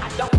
I don't